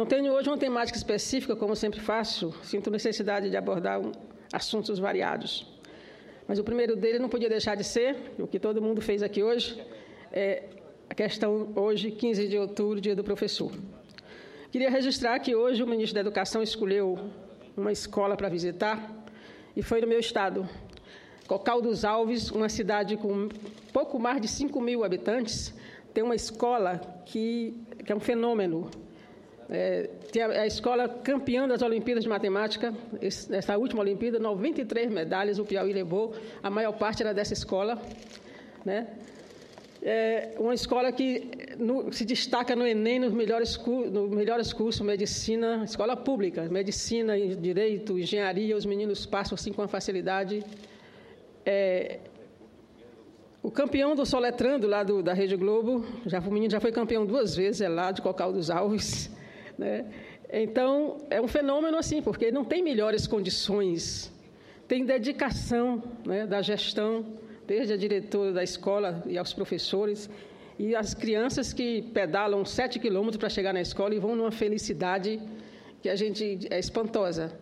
Não tenho hoje uma temática específica, como sempre faço, sinto necessidade de abordar um, assuntos variados. Mas o primeiro dele não podia deixar de ser, o que todo mundo fez aqui hoje, é a questão hoje, 15 de outubro, dia do professor. Queria registrar que hoje o ministro da Educação escolheu uma escola para visitar e foi no meu estado, Cocal dos Alves, uma cidade com pouco mais de 5 mil habitantes, tem uma escola que, que é um fenômeno. É, tem a, a, escola campeã das Olimpíadas de Matemática, nessa última Olimpíada, 93 medalhas o Piauí levou, a maior parte era dessa escola. Né? É uma escola que no, se destaca no Enem nos melhores, nos melhores cursos, medicina, escola pública, medicina, direito, engenharia, os meninos passam assim com facilidade. É, o campeão do Soletrando, lá do, da Rede Globo, já, o menino já foi campeão duas vezes, é lá de Cocal dos Alves. Né? Então, é um fenômeno assim, porque não tem melhores condições, tem dedicação né, da gestão, desde a diretora da escola e aos professores, e as crianças que pedalam sete quilômetros para chegar na escola e vão numa felicidade que a gente é espantosa.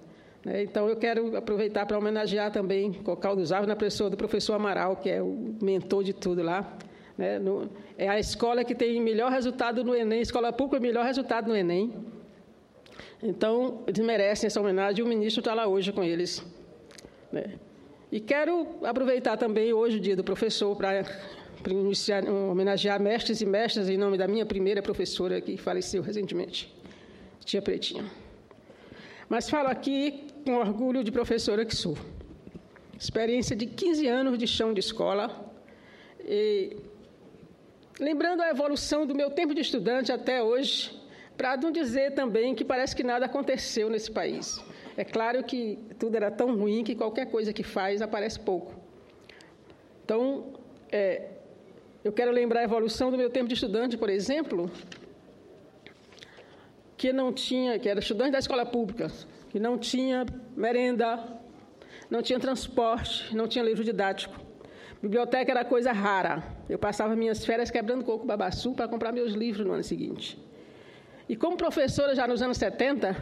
Né? Então, eu quero aproveitar para homenagear também Cocal dos Alves na pessoa do professor Amaral, que é o mentor de tudo lá. Né? No, é a escola que tem melhor resultado no Enem, escola pública melhor resultado no Enem. Então, eles merecem essa homenagem e o ministro está lá hoje com eles. Né? E quero aproveitar também hoje o dia do professor para homenagear mestres e mestras em nome da minha primeira professora que faleceu recentemente, tia Pretinha. Mas falo aqui com orgulho de professora que sou. Experiência de 15 anos de chão de escola. E, lembrando a evolução do meu tempo de estudante até hoje, para não dizer também que parece que nada aconteceu nesse país. É claro que tudo era tão ruim que qualquer coisa que faz aparece pouco. Então, é, eu quero lembrar a evolução do meu tempo de estudante, por exemplo, que não tinha, que era estudante da escola pública, que não tinha merenda, não tinha transporte, não tinha livro didático. Biblioteca era coisa rara. Eu passava minhas férias quebrando coco babaçu para comprar meus livros no ano seguinte. E como professora já nos anos 70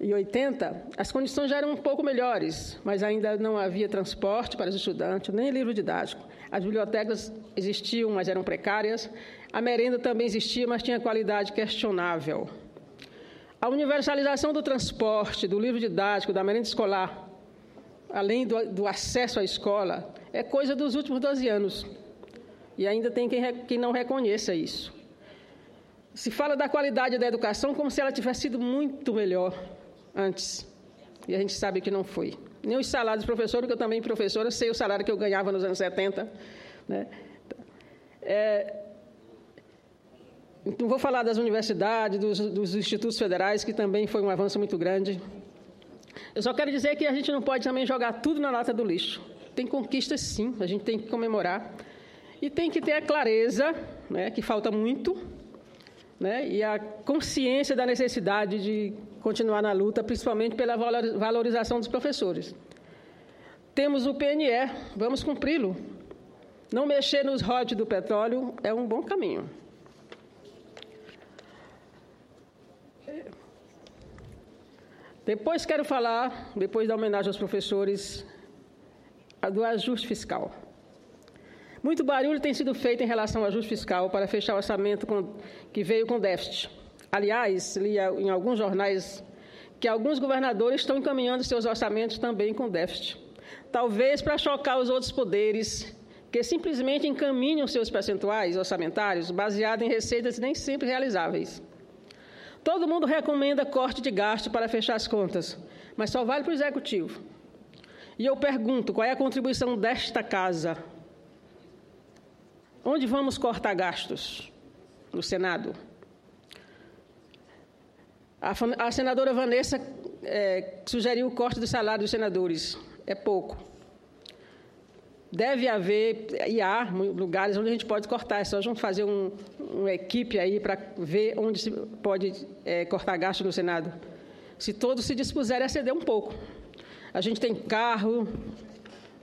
e 80, as condições já eram um pouco melhores, mas ainda não havia transporte para os estudantes, nem livro didático. As bibliotecas existiam, mas eram precárias. A merenda também existia, mas tinha qualidade questionável. A universalização do transporte, do livro didático, da merenda escolar, além do, do acesso à escola, é coisa dos últimos 12 anos. E ainda tem quem, quem não reconheça isso. Se fala da qualidade da educação como se ela tivesse sido muito melhor antes. E a gente sabe que não foi. Nem os salários dos professores, porque eu também professora, sei o salário que eu ganhava nos anos 70. Né? É, não vou falar das universidades, dos, dos institutos federais, que também foi um avanço muito grande. Eu só quero dizer que a gente não pode também jogar tudo na lata do lixo. Tem conquistas, sim, a gente tem que comemorar. E tem que ter a clareza, né, que falta muito, né, e a consciência da necessidade de continuar na luta, principalmente pela valorização dos professores. Temos o PNE, vamos cumpri-lo. Não mexer nos royalties do petróleo é um bom caminho. Depois quero falar, depois da homenagem aos professores, do ajuste fiscal. Muito barulho tem sido feito em relação ao ajuste fiscal para fechar o orçamento com, que veio com déficit. Aliás, li em alguns jornais que alguns governadores estão encaminhando seus orçamentos também com déficit. Talvez para chocar os outros poderes, que simplesmente encaminham seus percentuais orçamentários baseados em receitas nem sempre realizáveis. Todo mundo recomenda corte de gasto para fechar as contas, mas só vale para o executivo. E eu pergunto: qual é a contribuição desta casa? Onde vamos cortar gastos? No Senado. A, a senadora Vanessa é, sugeriu o corte do salário dos senadores. É pouco. Deve haver, e há lugares onde a gente pode cortar, é só gente fazer um, uma equipe aí para ver onde se pode é, cortar gasto no Senado. Se todos se dispuserem a ceder um pouco. A gente tem carro,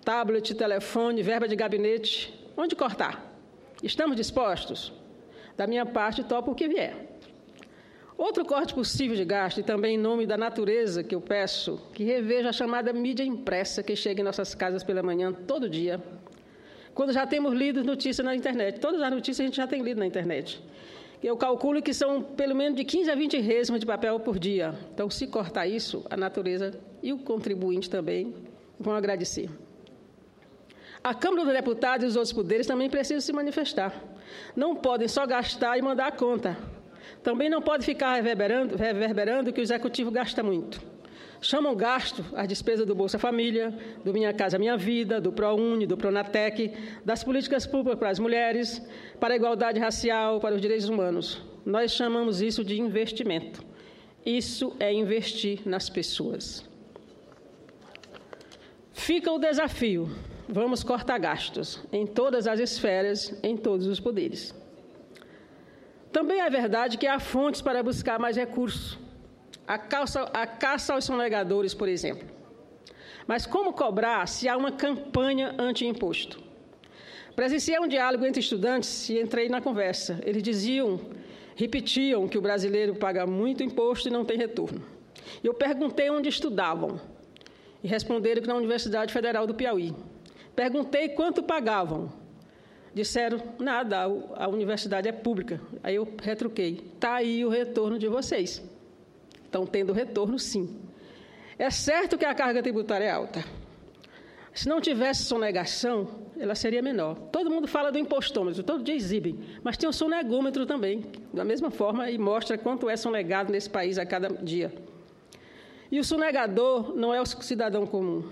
tablet, telefone, verba de gabinete. Onde cortar? Estamos dispostos? Da minha parte, topo o que vier. Outro corte possível de gasto, e também em nome da natureza, que eu peço que reveja a chamada mídia impressa que chega em nossas casas pela manhã, todo dia, quando já temos lido notícias na internet. Todas as notícias a gente já tem lido na internet. Eu calculo que são pelo menos de 15 a 20 resmas de papel por dia. Então, se cortar isso, a natureza e o contribuinte também vão agradecer. A Câmara dos Deputados e os outros poderes também precisam se manifestar. Não podem só gastar e mandar a conta. Também não pode ficar reverberando, reverberando que o executivo gasta muito. Chamam gasto as despesas do Bolsa Família, do Minha Casa Minha Vida, do ProUni, do Pronatec, das políticas públicas para as mulheres, para a igualdade racial, para os direitos humanos. Nós chamamos isso de investimento. Isso é investir nas pessoas. Fica o desafio. Vamos cortar gastos em todas as esferas, em todos os poderes. Também é verdade que há fontes para buscar mais recursos. A caça, a caça aos sonegadores, por exemplo. Mas como cobrar se há uma campanha anti-imposto? Presenciei um diálogo entre estudantes e entrei na conversa. Eles diziam, repetiam que o brasileiro paga muito imposto e não tem retorno. Eu perguntei onde estudavam e responderam que na Universidade Federal do Piauí. Perguntei quanto pagavam disseram, nada, a, universidade é pública. Aí eu retruquei, está aí o retorno de vocês. Estão tendo retorno, sim. É certo que a carga tributária é alta. Se não tivesse sonegação, ela seria menor. Todo mundo fala do impostômetro, todo dia exibem, mas tem o sonegômetro também, da mesma forma, e mostra quanto é sonegado nesse país a cada dia. E o sonegador não é o cidadão comum.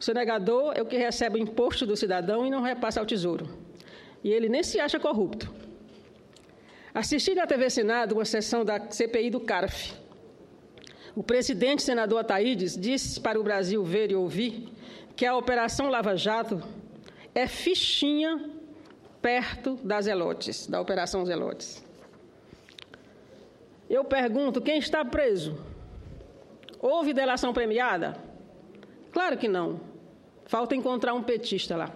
O sonegador é o que recebe o imposto do cidadão e não repassa ao tesouro e ele nem se acha corrupto. Assisti na TV Senado uma sessão da CPI do CARF. O presidente senador Ataídes disse para o Brasil ver e ouvir que a Operação Lava Jato é fichinha perto das Zelotes, da Operação Zelotes. Eu pergunto, quem está preso? Houve delação premiada? Claro que não. Falta encontrar um petista lá.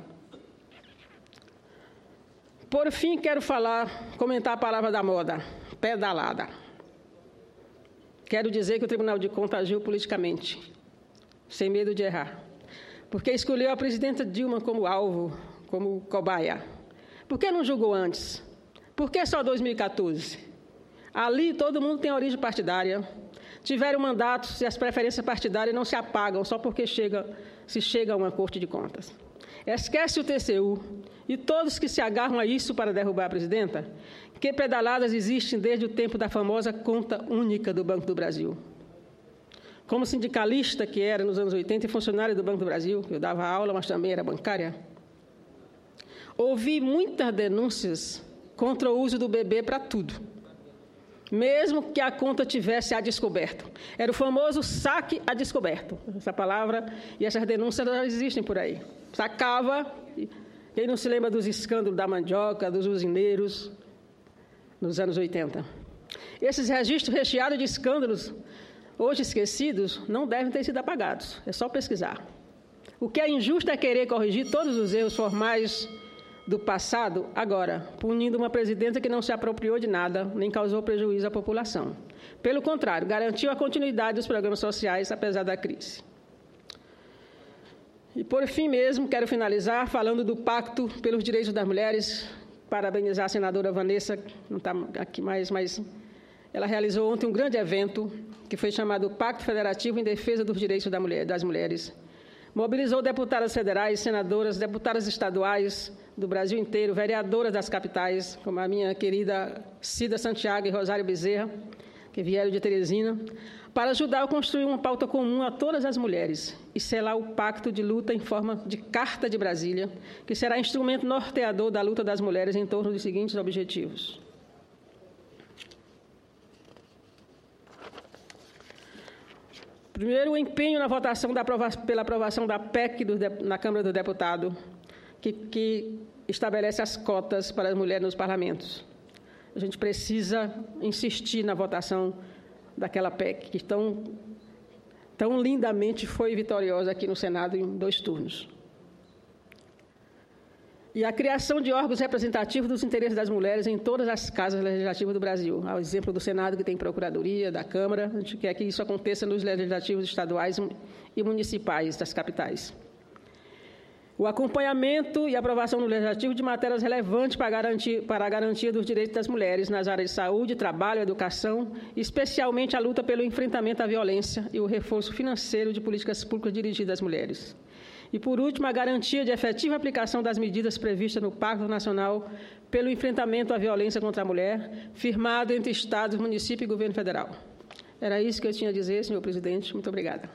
Por fim, quero falar, comentar a palavra da moda, pedalada. Quero dizer que o Tribunal de Contas agiu politicamente, sem medo de errar, porque escolheu a presidenta Dilma como alvo, como cobaia. Por que não julgou antes? Por que só 2014? Ali todo mundo tem origem partidária. Tiveram mandatos e as preferências partidárias não se apagam só porque chega, se chega a uma corte de contas. Esquece o TCU e todos que se agarram a isso para derrubar a presidenta, que pedaladas existem desde o tempo da famosa conta única do Banco do Brasil. Como sindicalista que era nos anos 80 e funcionário do Banco do Brasil, eu dava aula, mas também era bancária, ouvi muitas denúncias contra o uso do bebê para tudo, mesmo que a conta tivesse a descoberto. Era o famoso saque a descoberto. Essa palavra e essas denúncias já existem por aí. Sacava quem não se lembra dos escândalos da mandioca, dos usineiros, nos anos 80? Esses registros recheados de escândalos, hoje esquecidos, não devem ter sido apagados. É só pesquisar. O que é injusto é querer corrigir todos os erros formais do passado agora, punindo uma presidenta que não se apropriou de nada, nem causou prejuízo à população. Pelo contrário, garantiu a continuidade dos programas sociais, apesar da crise. E por fim mesmo, quero finalizar falando do Pacto pelos Direitos das Mulheres. Parabenizar a senadora Vanessa, não está aqui mais, mas ela realizou ontem um grande evento que foi chamado Pacto Federativo em Defesa dos Direitos das Mulheres. Mobilizou deputadas federais, senadoras, deputadas estaduais do Brasil inteiro, vereadoras das capitais, como a minha querida Cida Santiago e Rosário Bezerra, que vieram de Teresina, para ajudar a construir uma pauta comum a todas as mulheres e selar o pacto de luta em forma de Carta de Brasília, que será instrumento norteador da luta das mulheres em torno dos seguintes objetivos. Primeiro, o empenho na votação pela aprovação da PEC do, na Câmara do Deputado, que, que estabelece as cotas para as mulheres nos parlamentos. A gente precisa insistir na votação daquela PEC que tão, tão lindamente foi vitoriosa aqui no Senado em dois turnos. E a criação de órgãos representativos dos interesses das mulheres em todas as casas legislativas do Brasil. Ao exemplo do Senado, que tem Procuradoria, da Câmara, a gente quer que isso aconteça nos legislativos estaduais e municipais das capitais. O acompanhamento e aprovação no Legislativo de matérias relevantes para, garantir, para a garantia dos direitos das mulheres nas áreas de saúde, trabalho, educação, especialmente a luta pelo enfrentamento à violência e o reforço financeiro de políticas públicas dirigidas às mulheres. E, por último, a garantia de efetiva aplicação das medidas previstas no Pacto Nacional pelo enfrentamento à violência contra a mulher, firmado entre Estados, município e governo federal. Era isso que eu tinha a dizer, senhor presidente. Muito obrigada.